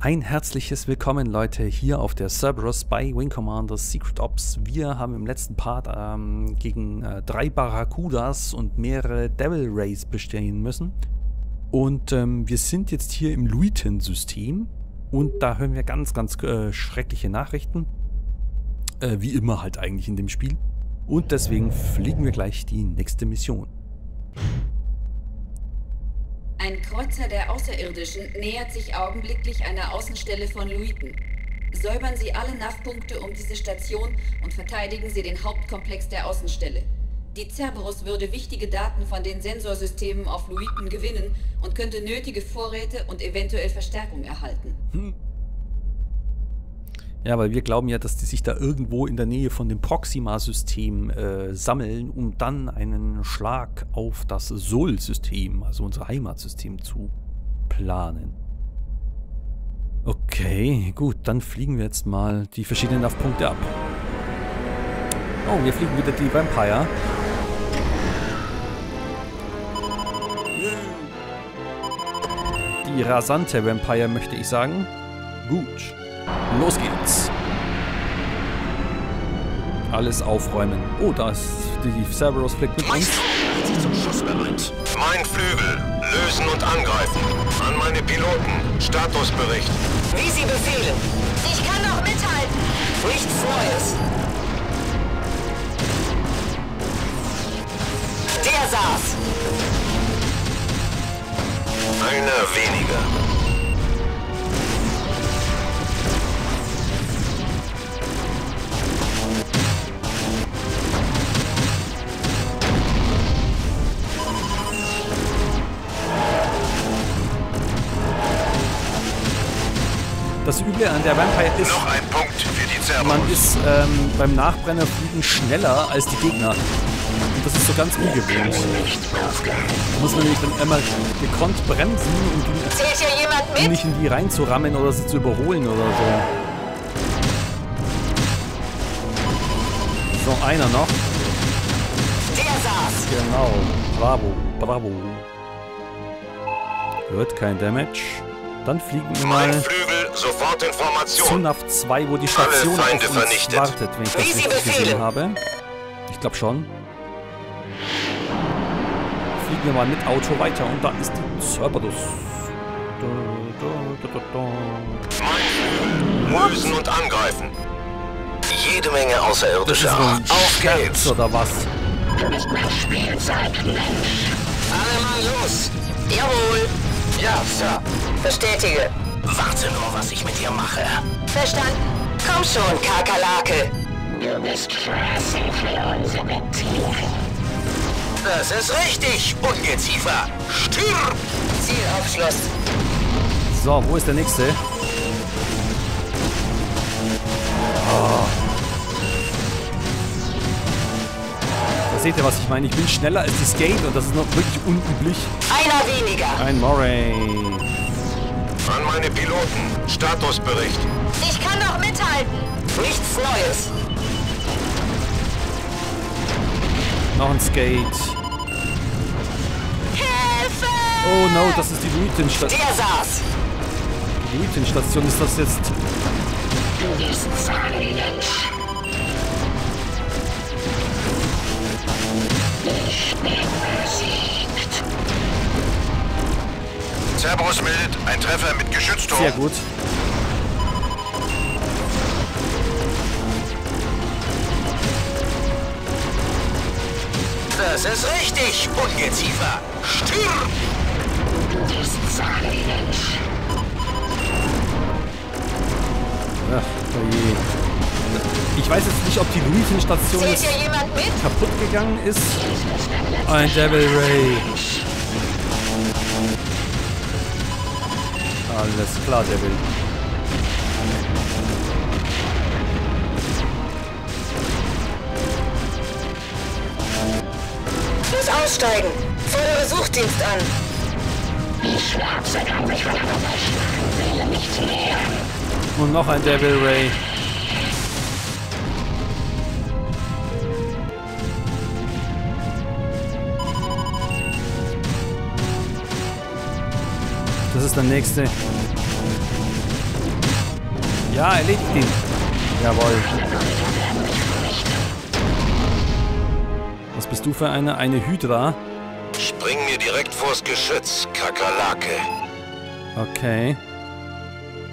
Ein herzliches Willkommen, Leute, hier auf der Cerberus bei Wing Commanders Secret Ops. Wir haben im letzten Part ähm, gegen äh, drei Barracudas und mehrere Devil Rays bestehen müssen. Und ähm, wir sind jetzt hier im Luiten-System und da hören wir ganz, ganz äh, schreckliche Nachrichten. Äh, wie immer halt eigentlich in dem Spiel. Und deswegen fliegen wir gleich die nächste Mission. Ein Kreuzer der Außerirdischen nähert sich augenblicklich einer Außenstelle von Luiten. Säubern Sie alle NAV-Punkte um diese Station und verteidigen Sie den Hauptkomplex der Außenstelle. Die Cerberus würde wichtige Daten von den Sensorsystemen auf Luiten gewinnen und könnte nötige Vorräte und eventuell Verstärkung erhalten. Hm. Ja, weil wir glauben ja, dass die sich da irgendwo in der Nähe von dem Proxima-System äh, sammeln, um dann einen Schlag auf das Sol-System, also unser Heimatsystem, zu planen. Okay, gut, dann fliegen wir jetzt mal die verschiedenen NAV-Punkte ab. Oh, wir fliegen wieder die Vampire. Die rasante Vampire, möchte ich sagen. Gut. Los geht's. Alles aufräumen. Oh, da ist die Cerberus fliegt mit uns. Mein Flügel. Lösen und angreifen. An meine Piloten. Statusbericht. Wie Sie befehlen. Ich kann noch mithalten. Nichts Neues. Der saß. Einer weniger. Das Üble an der Vampire ist, Noch ein Punkt für die Cerberus. man ist ähm, beim Nachbrennerfliegen schneller als die Gegner. Und das ist so ganz ungewöhnt. Da muss man nämlich dann einmal gekonnt bremsen, um die, um nicht in die reinzurammen oder sie zu überholen oder so. So, einer noch. Der saß. Genau. Bravo, bravo. Hört kein Damage. Dann fliegen wir Mein mal Flügel, sofort Information. NAV 2, wo die Station auf uns vernichtet. wartet, wenn ich das Wie Sie richtig gesehen befehlen. habe. Ich glaube schon. Fliegen wir mal mit Auto weiter und da ist die Cerberus. Da, da, da, da, da. Mein Flügel, lösen und angreifen. Jede Menge ein Art. Auf geht's. oder was? Alle Mann los. Jawohl. Ja, Sir. Bestätige. Warte nur, was ich mit dir mache. Verstanden. Komm schon, Kakerlake. Du bist Straße für unsere Ziele. Das ist richtig, Ungeziefer. Stirb! Zielaufschluss. So, wo ist der nächste? Oh. Da seht ihr, was ich meine. Ich bin schneller als die Skate und das ist noch wirklich unüblich. Einer weniger. Ein Moray. An meine Piloten. Statusbericht. Ich kann noch mithalten. Nichts Neues. Noch ein Skate. Hilfe! Oh no, das ist die Luiten-Station. Der saß. Die Luiten-Station ist das jetzt. Du bist Zahnmensch. Ich bin besiegt. Cerberus meldet ein Treffer mit Geschützturm. Sehr gut. Das ist richtig, Ungeziefer. Stirb! Du bist Zahnmensch. Ach, oh je. Ich weiß jetzt nicht, ob die Luiten-Station Zählt jetzt kaputt gegangen ist. Ein Devil Ray. Alles klar, Devil. Muss aussteigen. Fordere Suchdienst an. Die Schwarze kann sich von einer Seele nicht nähern. Und noch ein Devil Ray. Das ist der nächste. Ja, erledigt ihn. Jawohl. Was bist du für eine? Eine Hydra? Spring mir direkt vors Geschütz, Kakerlake. Okay.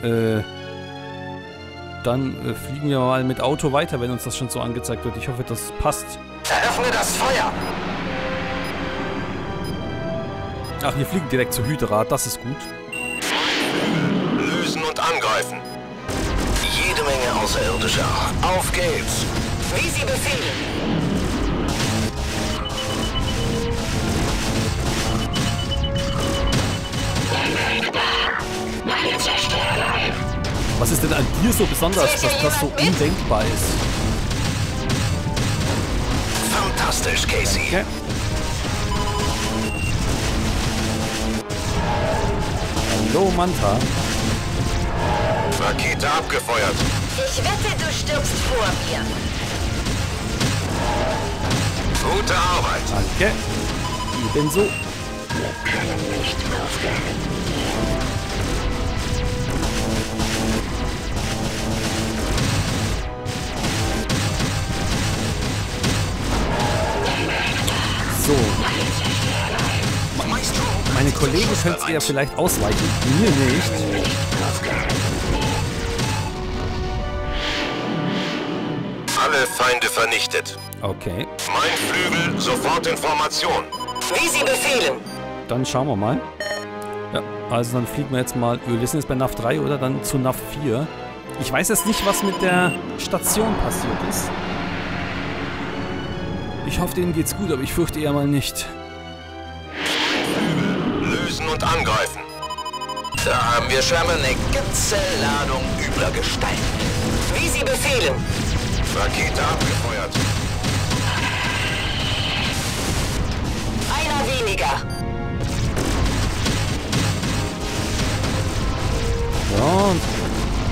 Äh. Dann äh, fliegen wir mal mit Auto weiter, wenn uns das schon so angezeigt wird. Ich hoffe, das passt. Eröffne das Feuer! Ach, wir fliegen direkt zu Hydra. Das ist gut. Lösen und angreifen. Menge Außerirdischer. Auf geht's! Wie Sie befehlen. Was ist denn an dir so besonders, dass das so undenkbar ist? Fantastisch, Casey. Okay. Hallo, Manta. Rakete abgefeuert. Ich wette, du stirbst vor mir. Gute Arbeit. Danke. Ebenso. Wir können nicht aufgeben. So. Meine Kollegen können es eher vielleicht ausweichen. Mir nicht. Alle Feinde vernichtet. Okay. Mein Flügel, sofort Information. Wie Sie befehlen. Dann schauen wir mal. Ja, also dann fliegen wir jetzt mal. Wir sind jetzt bei NAV 3 oder dann zu NAV 4. Ich weiß jetzt nicht, was mit der Station passiert ist. Ich hoffe, denen geht's gut, aber ich fürchte eher mal nicht. Lösen und angreifen. Da haben wir scheinbar eine ganze Ladung übler Gestein. Wie Sie befehlen. Rakete abgefeuert. Einer weniger. Ja, und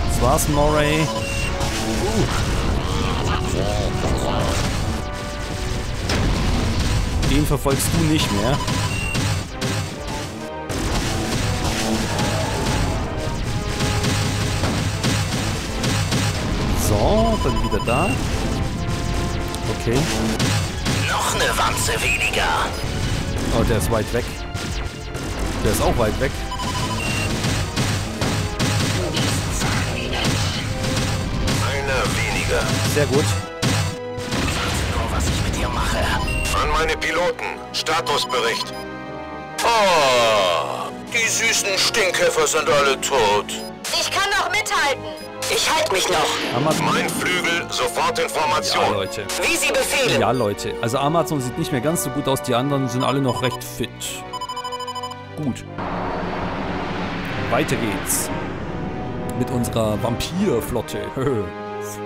das war's, Moray. Uh. Den verfolgst du nicht mehr. So, dann wieder da. Okay. Noch eine Wanze weniger. Oh, der ist weit weg. Der ist auch weit weg. Einer weniger. Sehr gut. Nur was ich mit dir mache. An meine Piloten. Statusbericht. Oh, die süßen Stinkkäfer sind alle tot. Ich halte mich noch. Amazon. Mein Flügel, sofort Ja, Information. Leute. Wie Sie befehlen. Ja, Leute. Also Amazon sieht nicht mehr ganz so gut aus. Die anderen sind alle noch recht fit. Gut. Weiter geht's. Mit unserer Vampirflotte. Lösen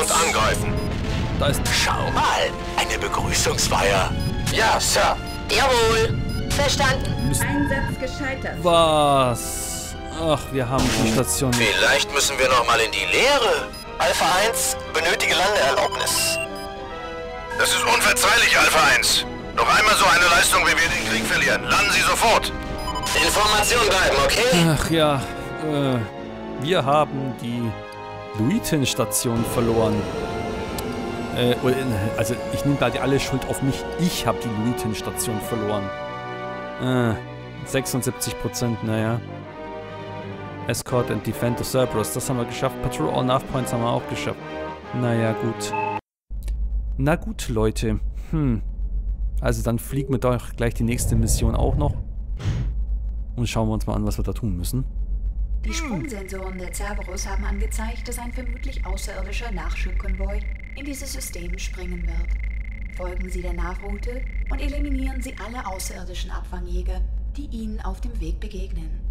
und angreifen. da ist... Schau mal, eine Begrüßungsfeier. Ja, Sir. Jawohl. Verstanden. Einsatz gescheitert. Was? Ach, wir haben die Station. Vielleicht müssen wir noch mal in die Leere. Alpha 1, benötige Landeerlaubnis. Das ist unverzeihlich, Alpha 1. Noch einmal so eine Leistung, wie wir den Krieg verlieren. Landen Sie sofort. Information bleiben, okay? Ach ja, äh, wir haben die Luiten-Station verloren. Äh, äh, also ich nehme da die alle Schuld auf mich. Ich habe die Luiten-Station verloren. Äh, 76%, naja. Escort and Defend the Cerberus, das haben wir geschafft. Patrol all Nav Points haben wir auch geschafft. Naja, gut. Na gut, Leute. Hm. Also dann fliegen wir doch gleich die nächste Mission auch noch. Und schauen wir uns mal an, was wir da tun müssen. Die Sprungsensoren der Cerberus haben angezeigt, dass ein vermutlich außerirdischer Nachschubkonvoi in dieses System springen wird. Folgen Sie der Navroute und eliminieren Sie alle außerirdischen Abfangjäger, die Ihnen auf dem Weg begegnen.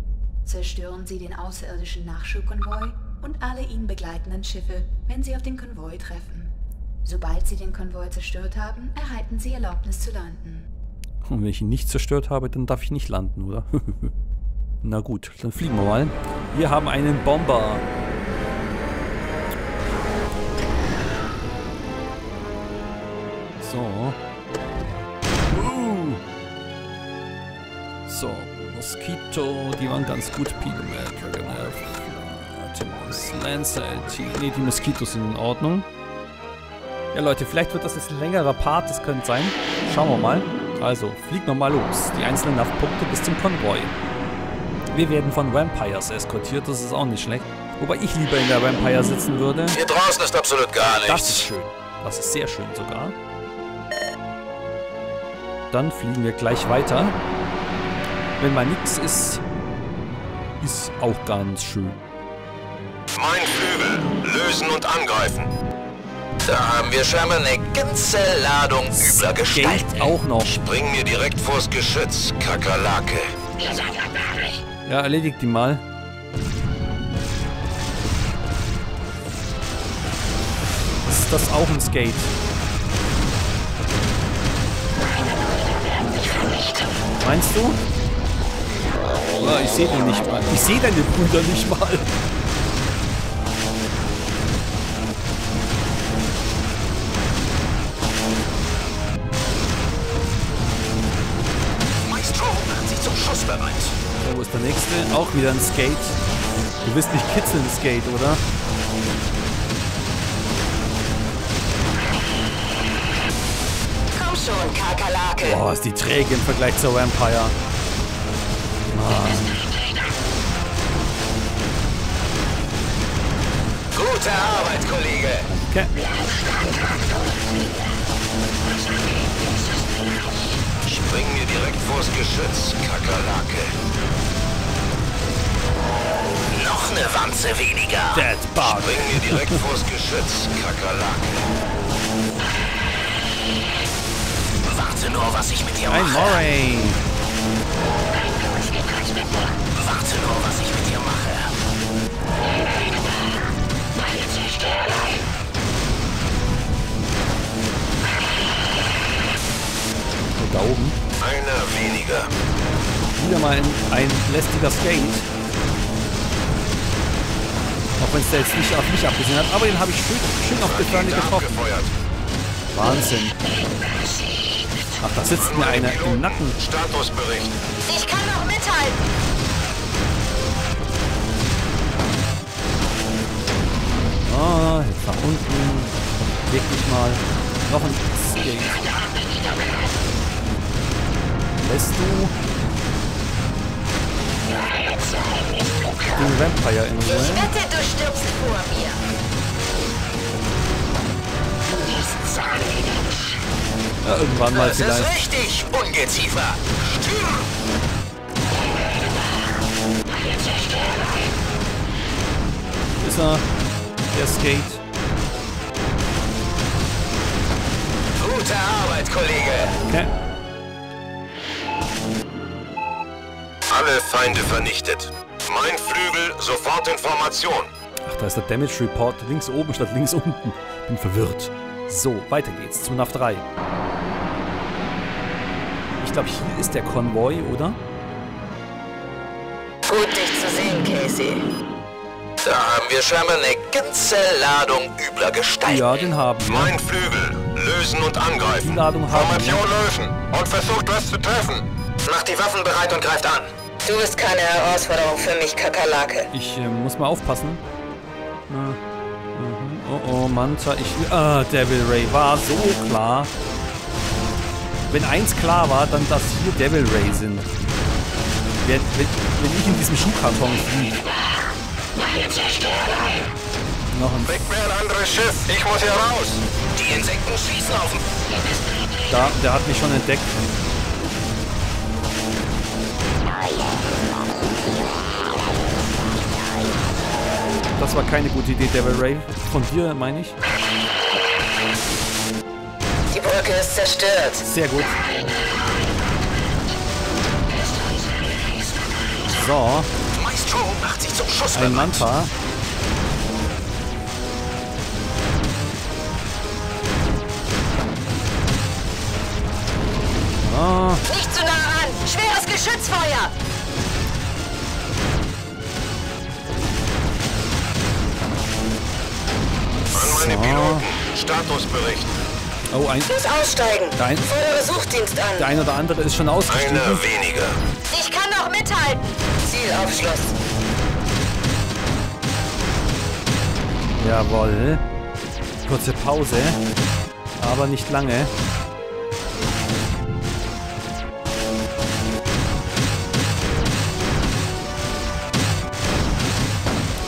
Zerstören Sie den außerirdischen Nachschubkonvoi und alle ihn begleitenden Schiffe, wenn Sie auf den Konvoi treffen. Sobald Sie den Konvoi zerstört haben, erhalten Sie Erlaubnis zu landen. Und wenn ich ihn nicht zerstört habe, dann darf ich nicht landen, oder? Na gut, dann fliegen wir mal. Wir haben einen Bomber. So. Uh. So, Mosquito, die waren ganz gut. Pilometer, Optimus, Lancer LT. Ne, die Moskitos sind in Ordnung. Ja, Leute, vielleicht wird das jetzt ein längerer Part, das könnte sein. Schauen wir mal. Also, fliegen wir mal los. Die einzelnen NAV-Punkte bis zum Konvoi. Wir werden von Vampires eskortiert, das ist auch nicht schlecht. Wobei ich lieber in der Vampire sitzen würde. Hier draußen ist absolut gar nichts. Das ist schön. Das ist sehr schön sogar. Dann fliegen wir gleich weiter. Wenn mal nichts ist, ist auch ganz schön. Mein Flügel. Lösen und angreifen. Da haben wir scheinbar eine ganze Ladung übler Gestalten. Geld auch noch. Bring mir direkt vors Geschütz, Kakerlake. Ihr seid erbärmlich. Ja, erledigt die mal. Ist das auch ein Skate? Meinst du? Ja, ich sehe den nicht mal. Ich sehe deine Brüder nicht mal. Maestro macht sich zum Schuss bereit. So, wo ist der nächste? Auch wieder ein Skate. Du wirst nicht kitzeln, Skate, oder? Komm schon, Kakerlake. Boah, ist die träge im Vergleich zur Vampire. Gute Arbeit, Kollege. Okay. Spring mir direkt vors Geschütz, Kakerlake. Noch eine Wanze weniger. Dead Bug. Spring mir direkt vors Geschütz, Kakerlake. Warte nur, was ich mit dir Ein mache. Moray. Warte nur, was ich mit dir mache. Und da oben. Einer weniger. Wieder mal ein, ein lästiger Skate. Auch wenn es da jetzt nicht auf mich abgesehen hat. Aber den habe ich schön, schön auf die Rakete getroffen. Wahnsinn. Ach, da sitzt mir einer im Nacken. Statusbericht. Ich kann noch mithalten. Ah, jetzt nach unten. Wirklich mal. Noch ein Skate. Lässt du den Vampire in Ich Ruhe? wette, du stirbst vor mir. Ja, irgendwann mal Das ist vielleicht. richtig, Ungeziefer. Ist er der Skate? Gute Arbeit, Kollege. Okay. Alle Feinde vernichtet. Mein Flügel, sofort in Formation. Ach, da ist der Damage Report links oben statt links unten. Bin verwirrt. So, weiter geht's zu NAV 3. Ich glaube, hier ist der Konvoi, oder? Gut, dich zu sehen, Casey. Da haben wir scheinbar eine ganze Ladung übler Gestalten. Ja, den haben wir. Mein Flügel, lösen und Die angreifen. Ladung haben wir. Formation lösen und versucht was zu treffen. Macht die Waffen bereit und greift an. Du bist keine Herausforderung für mich, Kakerlake. Ich äh, muss mal aufpassen. Na, mhm. Oh oh, Manta, ich. Ah, Devil Ray war so klar. Wenn eins klar war, dann dass hier Devil Ray sind. Wenn, wenn, wenn ich in diesem Schuhkarton fliege. Noch ein. Bringt mir ein anderes Schiff. Ich muss hier raus. Die Insekten schießen auf Da, der hat mich schon entdeckt. Das war keine gute Idee, Devil Ray. Von dir, meine ich. Die Brücke ist zerstört. Sehr gut. So, Maestro macht sich zum Schuss ein. Manta. Ah, Nicht zu nah ran. Schweres Geschützfeuer. An meine So. Piloten. Statusbericht. Oh, ein, Muss aussteigen. Nein. Fordere Suchdienst an. der eine oder andere ist schon ausgestiegen. Einer weniger. Ich kann noch mithalten. Zielaufschluss. Jawohl. Kurze Pause. Aber nicht lange.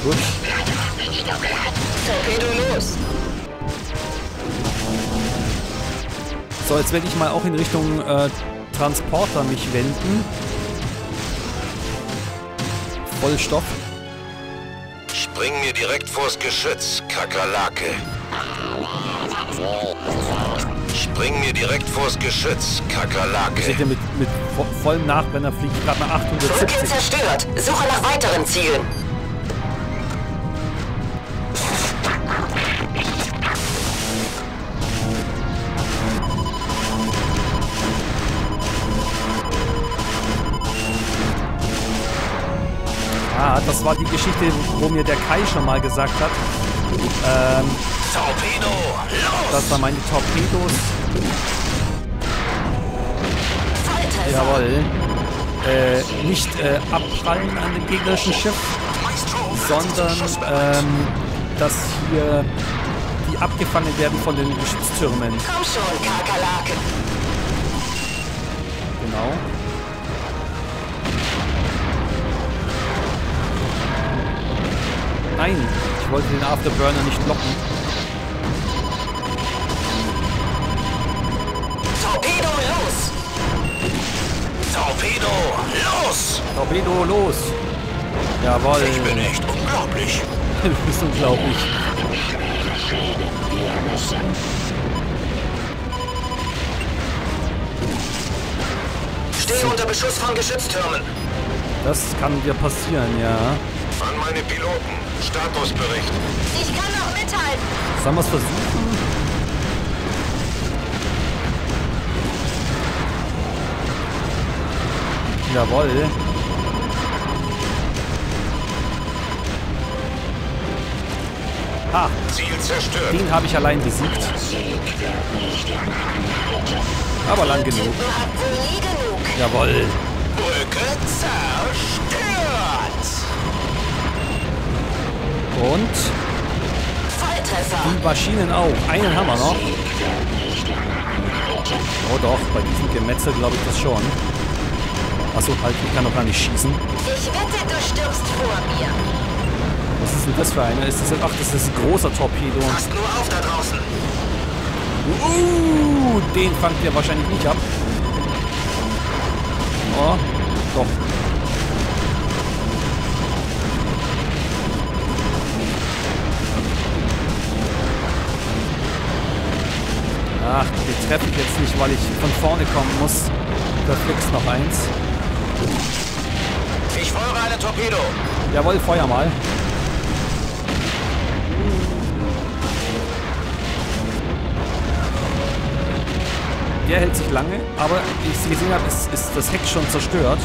Gut. Torpedo los. So, jetzt werde ich mal auch in Richtung äh, Transporter mich wenden. Vollstoff. Spring mir direkt vors Geschütz, Kakerlake. Spring mir direkt vors Geschütz, Kakerlake. Seht ihr, mit, mit vo vollem Nachbrenner fliege ich gerade nach Brücken 870. zerstört. Suche nach weiteren Zielen. Das war die Geschichte, wo mir der Kai schon mal gesagt hat, ähm, Torpedo, los! dass da meine Torpedos, Volltreffer. jawohl, äh, nicht äh, abprallen an dem gegnerischen Schiff, sondern ähm, dass hier die abgefangen werden von den Geschütztürmen. Komm schon, Kakerlake. Genau. Nein, ich wollte den Afterburner nicht locken. Torpedo los. Torpedo, los! Torpedo, los! Jawohl. Ich bin echt unglaublich. Du bist unglaublich. Stehe unter Beschuss von Geschütztürmen. Das kann dir passieren, ja. An meine Piloten, Statusbericht. Ich kann noch mithalten. Sollen wir es versuchen? Jawohl. Ha, Ziel zerstört. den habe ich allein besiegt. Aber lang genug. Jawohl. Brücke zerstört! Und Volltreffer. die Maschinen auch. Einen haben wir noch. Oh doch, bei diesem Gemetzel glaube ich das schon. Achso, halt, ich kann doch gar nicht schießen. Ich wette, du stirbst vor mir. Was ist denn das für einer? Ist das, ach, das ist ein großer Torpedo. Passt nur auf da draußen. Uh, den fangt ihr wahrscheinlich nicht ab. Oh, doch. Treffe ich jetzt nicht, weil ich von vorne kommen muss. Da fliegst noch eins. Ich feuere eine Torpedo. Jawohl, Feuer mal. Der hält sich lange, aber wie ich gesehen habe, ist, ist das Heck schon zerstört.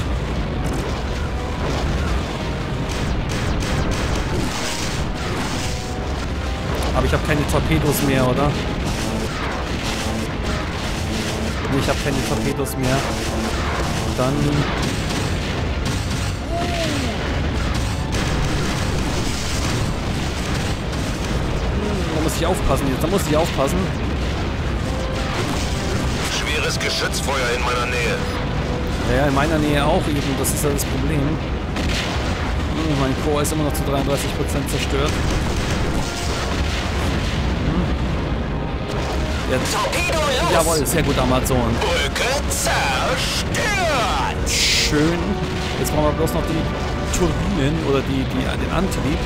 Aber ich habe keine Torpedos mehr, oder? Nee, ich habe keine Torpedos mehr. Dann Da muss ich aufpassen jetzt. Da muss ich aufpassen. Schweres Geschützfeuer in meiner Nähe. Ja, in meiner Nähe auch eben. Das ist ja das Problem. Mein Core ist immer noch zu 33% zerstört. Ja, Torpedo los. jawohl, sehr gut, Amazon. Brücke zerstört. Schön. Jetzt brauchen wir bloß noch die Turbinen oder die, die, den Antrieb.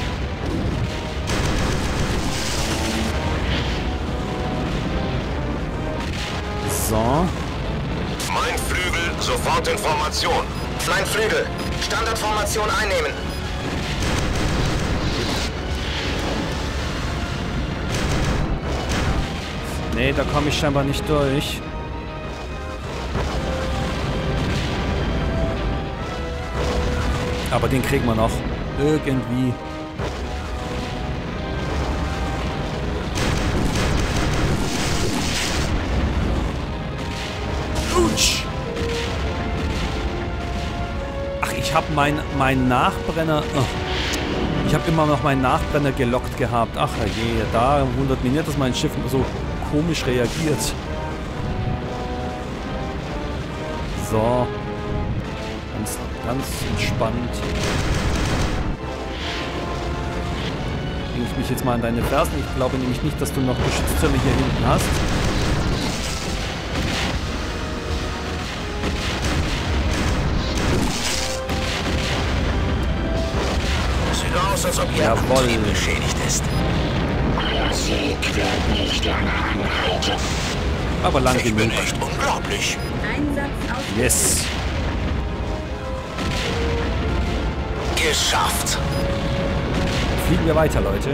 So. Mein Flügel, sofort in Formation. Mein Flügel. Standardformation einnehmen. Nee, da komme ich scheinbar nicht durch. Aber den kriegen wir noch. Irgendwie. Autsch! Ach, ich habe meinen mein Nachbrenner. Oh. Ich habe immer noch meinen Nachbrenner gelockt gehabt. Ach je, da wundert mich nicht, dass mein Schiff so komisch reagiert. So. Ganz, ganz entspannt. Bringe ich mich jetzt mal an deine Fersen. Ich glaube nämlich nicht, dass du noch Geschütztürme hier hinten hast. Sieht aus, als ob ihr Jawohl. Beschädigt ist. Sieg wird nicht lange anhalten. Aber lang Ich bin genug. echt unglaublich. Yes. Geschafft. Fliegen wir weiter, Leute.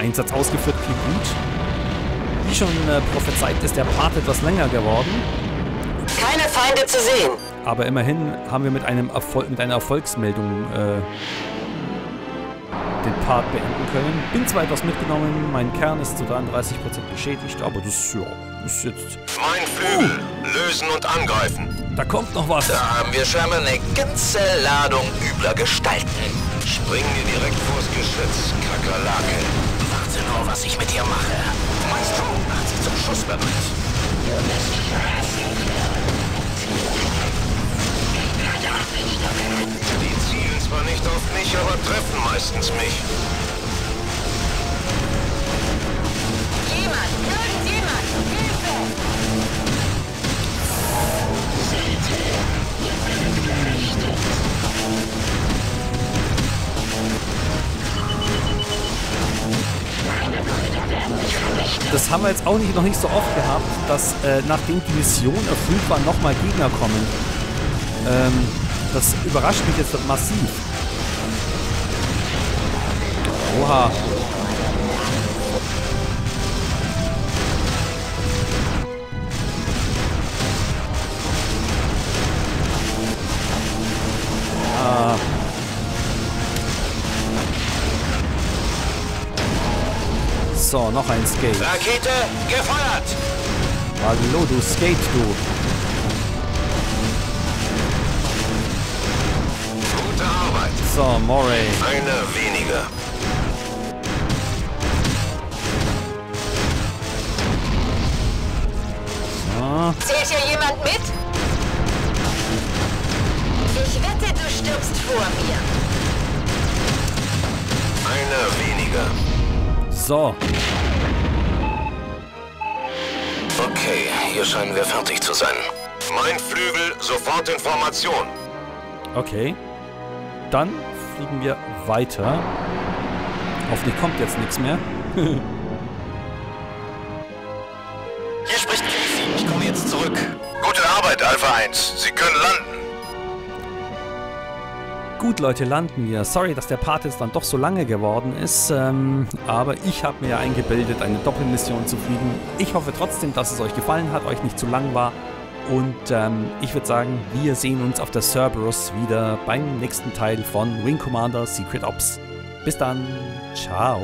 Einsatz ausgeführt, klingt gut. Wie schon äh, prophezeit, ist der Part etwas länger geworden. Keine Feinde zu sehen. Aber immerhin haben wir mit, einem Erfol mit einer Erfolgsmeldung äh, den Part beenden können. Bin zwar etwas mitgenommen, mein Kern ist zu 33% beschädigt, aber das ja, ist jetzt... Mein Flügel. Lösen und angreifen. Da kommt noch was. Da haben wir scheinbar eine ganze Ladung übler Gestalten. Springen dir direkt vors Geschütz, Kakerlake. Warte nur, was ich mit dir mache. Meinst du, hat sie zum Schuss bereit? Die zielen zwar nicht auf mich, aber treffen meistens mich. Jemand, irgendjemand, Hilfe! Das haben wir jetzt auch nicht, noch nicht so oft gehabt, dass äh, nachdem die Mission erfüllt war, nochmal Gegner kommen. Ähm, das überrascht mich jetzt massiv. Oha. Ah. So, noch ein Skate. Rakete gefeuert! Hallo, du Skate, du. So, Moray. Eine weniger. So. Zählt hier jemand mit? Ich wette, du stirbst vor mir. Eine weniger. So. Okay, hier scheinen wir fertig zu sein. Mein Flügel, sofort in Formation. Okay. Dann fliegen wir weiter. Hoffentlich kommt jetzt nichts mehr. Hier spricht Casey. Ich komme jetzt zurück. Gute Arbeit, Alpha 1. Sie können landen. Gut, Leute, landen wir. Sorry, dass der Part jetzt dann doch so lange geworden ist. Ähm, aber ich habe mir ja eingebildet, eine Doppelmission zu fliegen. Ich hoffe trotzdem, dass es euch gefallen hat, euch nicht zu lang war. Und ähm, ich würde sagen, wir sehen uns auf der Cerberus wieder beim nächsten Teil von Wing Commander Secret Ops. Bis dann. Ciao.